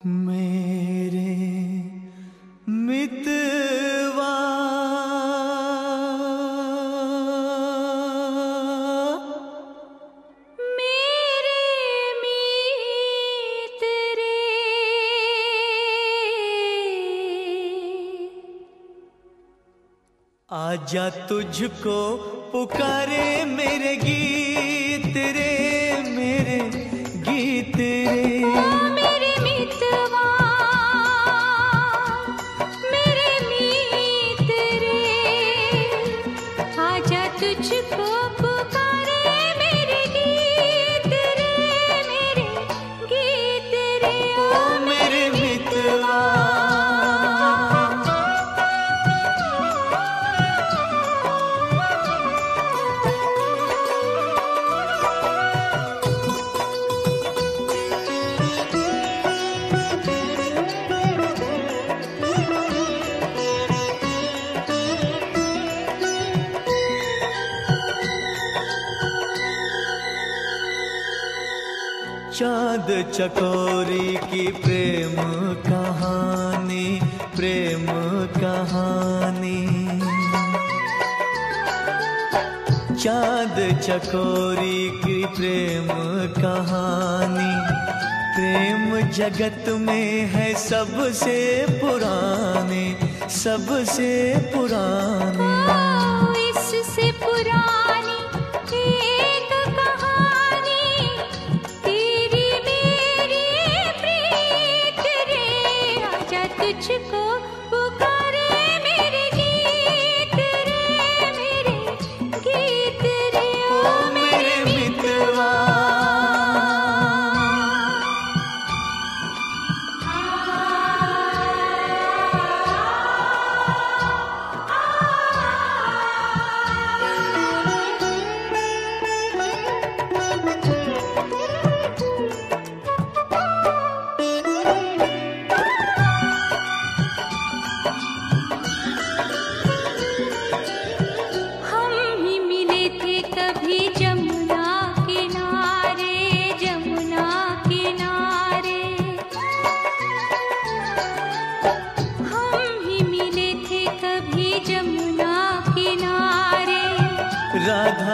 मेरे मितवा। मेरे मीत रे आजा तुझको पुकारे मेरे गीत। आजा चाँद चकोरी की प्रेम कहानी प्रेम कहानी। चाँद चकोरी की प्रेम कहानी, प्रेम जगत में है सबसे पुराने सबसे पुराने। इससे पुरानी। तुझको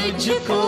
तुझको